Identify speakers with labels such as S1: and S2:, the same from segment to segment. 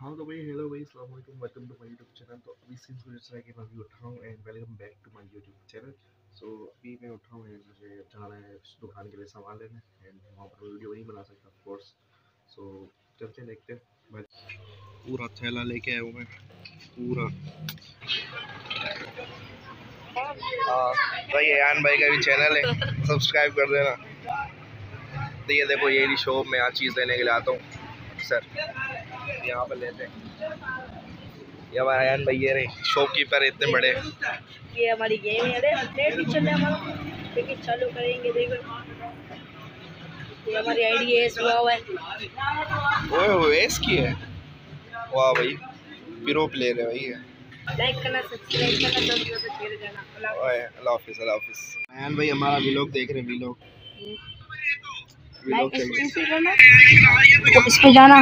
S1: हाँ तो भाई हेलो भाई अस्सलाम वालेकुम welcome to my YouTube channel तो अभी सिंस मुझे चला कि मैं अभी उठा हूँ and welcome back to my YouTube channel so अभी मैं उठा हूँ एंड मुझे जाना है दुकान के लिए सामान लेने एंड वहाँ पर वीडियो नहीं बना सकता ऑफ़ कोर्स सो चलते, देखते हैं। पूरा थैला लेके आया हूँ मैं, पूरा। हाँ भाई यान भाई का भी चैनल है। सब्सक्राइब कर देना। तो ये देखो, ये शॉप में यहाँ चीज़ लेने के लिए आता हूँ सर यहाँ पर लेते हैं। ये हमारे अयान भाई ये रहे शॉपकीपर इतने बड़े।
S2: ये हमारी गेम है अरे भी चल रहा है हमारा। लेकिन चालू करेंगे देखो। ये हमारी आईडी है सुबह हुआ है।
S1: ओए ओए इसकी है। वाह भाई प्रो प्लेयर है भाई
S2: लाइक करना सब्सक्राइब करना सबसे शेयर करना
S1: ओए अल्लाह हाफिज़ अल्लाह हाफिज़। अयान भाई हमारा व्लॉग देख रहे हैं व्लॉग
S2: लाइक तो इस पे जाना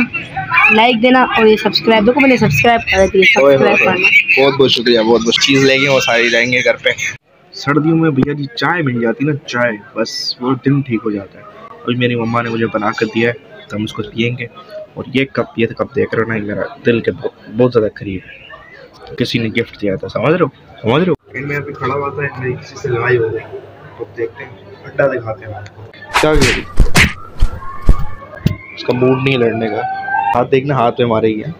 S2: लाइक देना और ये सब्सक्राइब देखो मैंने सब्सक्राइब कर दिया सब्सक्राइब करना।
S1: बहुत बहुत शुक्रिया बहुत बहुत चीज़ लेंगे वो सारी जाएँगे घर पे। सर्दियों में भैया जी चाय मिल जाती ना चाय बस वो दिन ठीक हो जाता है। अभी मेरी मम्मा ने मुझे बना कर दिया है तो हम उसको पियेंगे। और ये कप ये कप देख रहे हो ना मेरा दिल के बहुत ज़्यादा करीब है। किसी ने गिफ्ट दिया था समझ रहे हो? समझ रहे हो? मैं अभी खड़ा हुआ था किसी से लड़ाई हो गई। तो देखते हैं अड्डा दिखाते हैं। आपको क्या उसका मूड नहीं लड़ने का। हाथ देखना, हाथ में मारे है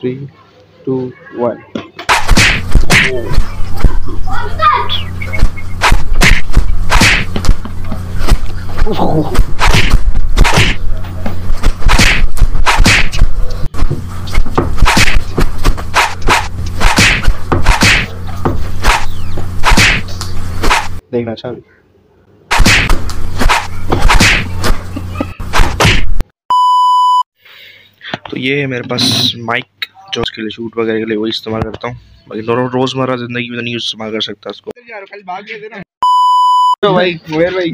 S1: थ्री टू वन Oh. देखना अच्छा तो ये है मेरे पास माइक जो उसके लिए शूट वगैरह के लिए वही इस्तेमाल करता हूँ। बाकी रोज़मर्रा ज़िंदगी में तो नहीं इस्तेमाल कर सकता उसको। तो भाई भाई।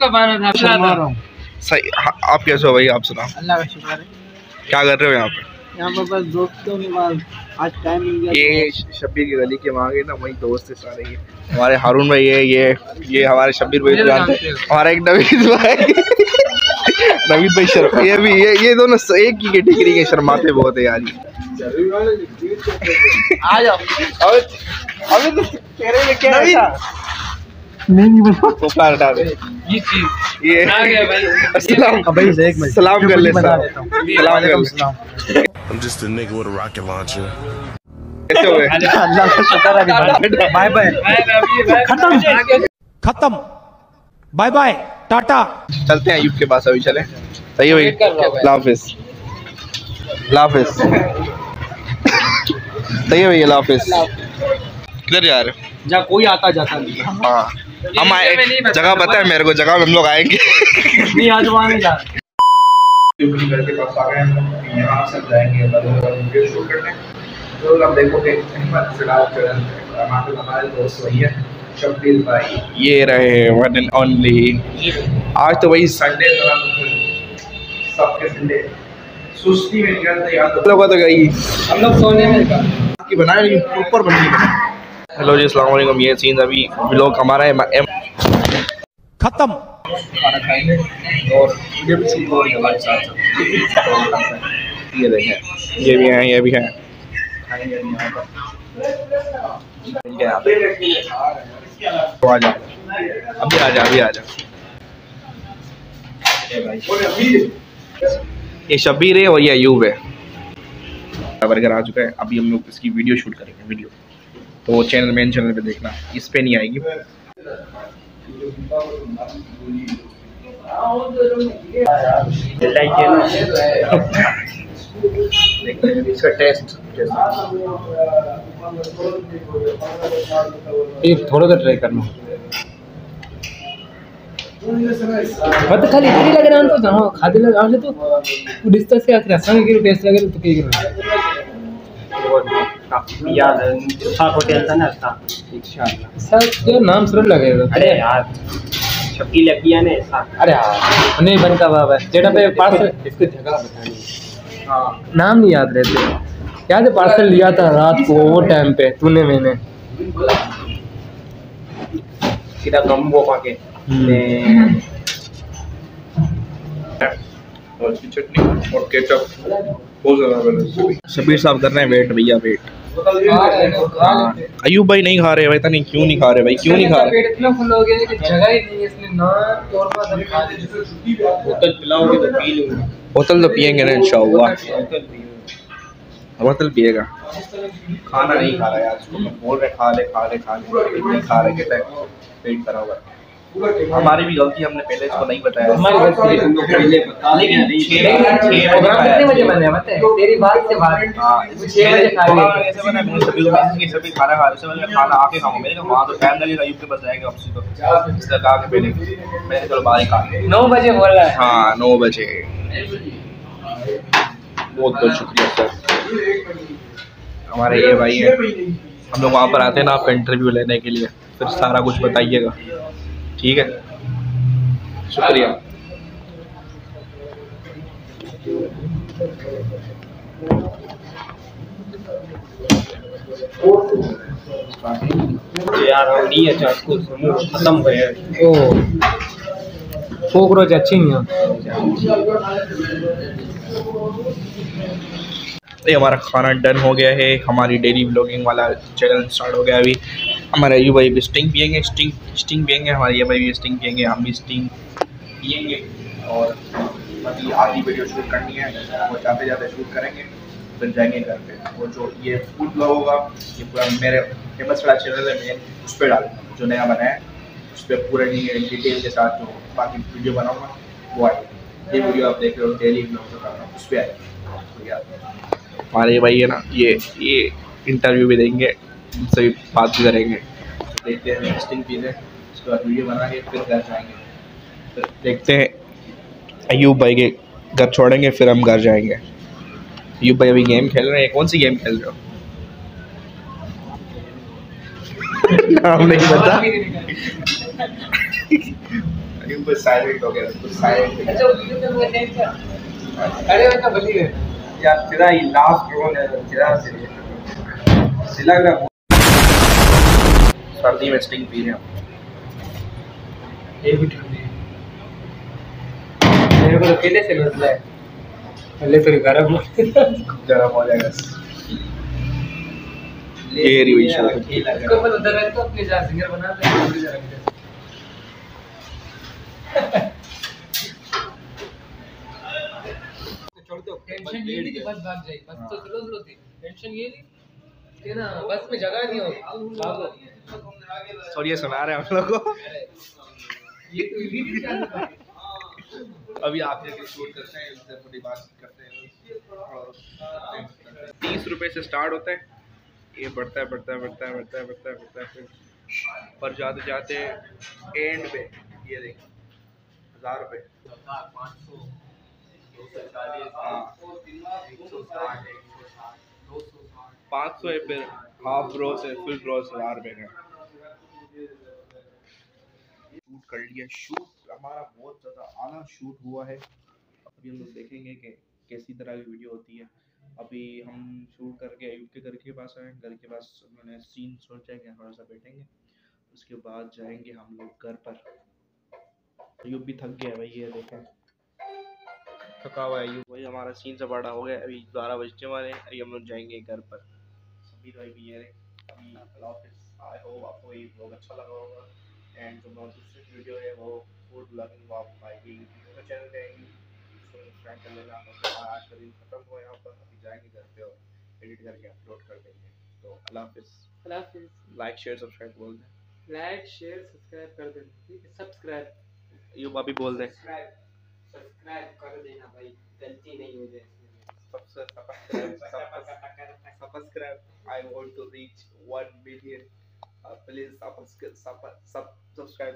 S1: का बाना था सही आप कैसे हो भाई आप सुना
S3: अल्लाह का शुक्र है।
S1: क्या कर रहे हो यहाँ पे
S3: यहाँ पर बस दोस्तों के बाद आज टाइम मिल गया
S1: ये शब्बीर की गली के वहाँ गए ना वही दोस्त है सारे ये। हमारे हारून भाई ये ये ये हमारे शब्बीर भाई जानते हैं। हमारा एक नवीद भाई। नवीद भाई शर्म ये भी ये ये दोनों एक ही कैटेगरी के शर्माते बहुत है यार
S3: आ जाओ।
S1: अबे अबे तो तेरे में क्या है
S3: नहीं नहीं
S1: हटा दे।
S3: ये चीज़।
S1: ये।
S3: आ गया भाई।
S1: सलाम।
S3: भाई एक मिनट।
S1: सलाम कर ले सलाम।
S3: हूँ।
S1: कर ले।
S4: I'm just a nigga with a rocket launcher.
S1: कैसे हो गए?
S3: अल्लाह का शुक्र है बाय बाय। खत्म।
S5: खत्म। Bye bye. टाटा।
S1: चलते हैं यूप के पास अभी चले। सही है भाई। लाफिस लाफिस सही है किधर जा रहे हो?
S3: कोई आता जाता नहीं
S1: हाँ। हम आए जगह पता है मेरे को जगह में हम लोग आएँगे।
S3: नहीं आज वहाँ नहीं जा
S1: घर पास आ गए यहाँ से जाएँगे वीडियो शूट करने तो आप देखोगे हमारे हमारे दोस्त वही है शब्बीर भाई ये रहे वन एंड ओनली आज तो वही संडे सबके संडे सुस्ती में निकलते यार। तो लोगों तो गई।
S3: हम लोग सोने में
S1: बनाया ऊपर बनी नहीं हेलो जी अस्सलाम वालेकुम ये सीन अभी व्लॉग हमारा है एम
S5: खत्म।
S1: खाना खाएँगे और वीडियो भी शूट हो रही हमारे साथ ये देखें ये भी हैं ये भी हैं। तो आ जा। अभी आ जा अभी आ जा। ये शब्बीर है और ये अयूब है। बर्गर आ चुका है। अभी हम लोग इसकी वीडियो शूट करेंगे वीडियो तो चैनल मेन चैनल पे देखना। इस पे नहीं आएगी।
S3: थोड़ा सा ट्राई करना। मत खाली इतनी लग रहा है तो जाओ खाते लग आले तो डिस्टर से आखिर संग के टेस्ट लगे तो के कर
S6: याद सात होटल था ना उसका
S3: सर ये नाम सुन लगेगा
S6: अरे यार शकील किया ने साथ
S3: अरे हाँ। नहीं बनता बाबा जेटा पे पार्सल
S6: इसको जगह बतानी
S3: हाँ नाम नहीं याद रहते। याद है पार्सल लिया था रात को वो टाइम पे तूने मैंने।
S6: सीधा गम्बो पाके। ने
S1: और चटनी और केचप बहुत ज़्यादा शबीर साहब कर रहे हैं वेट भैया वेट। हाँ अयूब भाई नहीं खा रहे भाई नहीं क्यों नहीं खा रहे भाई क्यों नहीं खा रहे
S3: हो ही है
S6: बोतल तो
S1: तो पियेंगे ना इंशाल्लाह
S6: बोतल
S1: पिएगा खाना नहीं खा रहा यार बोल रहे खा ले खा ले खा ले खा रहे है पेट खराब है। हमारी भी गलती हमने पहले इसको नहीं बताया।
S3: हमारी गलती है। हैं है।
S1: हाँ। सभी खाना खा रहे खाना आके खाऊँगा। मैंने कहा वहाँ तो टाइम लगेगा के जाएँगे तो इसलिए कहा कि पहले मैंने चलो बाहर खा
S3: नौ बजे बोल रहा है।
S1: हाँ नौ बजे। बहुत बहुत शुक्रिया सर। हमारे ये भाई है। हम लोग वहाँ पर आते हैं ना आपका इंटरव्यू लेने के लिए। फिर सारा कुछ बताइएगा। ठीक है। शुक्रिया।
S6: यार नहीं है चाट को समूह खत्म गए।
S3: ओ कोकरोच अच्छी है।
S1: ये हमारा खाना डन हो गया है। हमारी डेली ब्लॉगिंग वाला चैनल स्टार्ट हो गया अभी। हमारे यू भाई भी स्टिंग पियेंगे स्टिंग स्टिंग पियेंगे, हमारे ये भाई भी स्टिंग पियेंगे, हम भी स्टिंग पियेंगे और अभी आधी वीडियो शूट करनी है, वो जाते जाते शूट करेंगे, फिर जाएँगे घर पे। वो जो ये फ़ूड ब्लॉग होगा, ये पूरा मेरे फ़ेमस वाला चैनल है, मैं उस पर डालूँगा। जो नया बना है, उस पर पूरा डिटेल के साथ जो बाकी वीडियो बनाऊँगा, वो आएगी। ये वीडियो आप देख रहे हो डेली ब्लॉग कर रहा हूँ, उस पर आएगी। तो हमारे भाई है ना, ये ये इंटरव्यू भी देंगे, उनसे भी बात भी करेंगे। देखते हैं नेक्स्टिंग चीज़ें उसके बाद वीडियो बना के फिर घर जाएँगे। फिर देखते हैं, अयूब भाई के घर छोड़ेंगे, फिर हम घर जाएँगे। अयूब भाई अभी गेम खेल रहे हैं, कौन सी गेम खेल रहे हो? नाम नहीं पता। अयूब भाई साइलेंट हो गया साइलेंट
S3: अच्छा सेंड कर अरे भली है
S6: ही लास्ट रोल है तेरा से सिला का
S1: सर्दी में स्टिंग पी रहे हैं।
S3: ये भी ठंडी है मेरे को तो से मसला है। पहले तो गरम
S1: गर्म हो जाएगा। ये रही हुई शर्ट।
S3: उधर रख तो अपने जहाँ सिंगर बना ले नहीं बस भाग जाए बस तो स्लो स्लो थी टेंशन ये थी कि ना बस में जगह नहीं होगी भागो।
S1: ये सुना रहे हैं हम लोग को।
S3: ये तो है।
S1: अभी आप जगह शूट करते हैं उससे थोड़ी बात करते हैं। तीस रुपए से स्टार्ट होता है। ये बढ़ता है बढ़ता है बढ़ता है बढ़ता है बढ़ता है बढ़ता है फिर। पर जाते जाते एंड पे। ये देख हज़ार रुपये पाँच सौ है फिर हाफ़ रोज है फुल रोज हज़ार रुपये का शूट कर लिया शूट हमारा बहुत ज़्यादा आला शूट हुआ है। अभी हम लोग देखेंगे कि कैसी तरह की वीडियो होती है। अभी हम शूट करके अयूब के घर के पास आए, घर के पास उन्होंने सीन सोचा है कि थोड़ा सा बैठेंगे। उसके बाद जाएँगे हम लोग घर पर। अयूब भी थक गया भाई, ये देखें। थका हुआ है अयूब भाई हमारा सीन से बड़ा हो गया अभी बारह बजने वाले हैं अभी हम लोग जाएँगे घर पर। समीर भाई भी है अभी आई होप आपको ये ब्लॉग अच्छा लगा होगा। एंड जो मेरा दूसरी वीडियो है वो फ़ूड ब्लॉगिंग वो आप आएगी यूट्यूब का चैनल उसको सब्सक्राइब कर लेना आज का दिन खत्म हुआ यहाँ पर अभी जाएँगे घर पे और एडिट करके अपलोड कर देंगे। तो अल्लाह हाफिज़।
S3: अल्लाह हाफिज़।
S1: लाइक शेयर सब्सक्राइब बोल दें।
S3: लाइक शेयर सब्सक्राइब कर देना ठीक है? सब्सक्राइब
S1: यूब अभी बोल दें।
S6: सब्सक्राइब कर देना भाई गलती नहीं हो जाए।
S1: Subscribe I want to reach 1 million please subscribe subscribe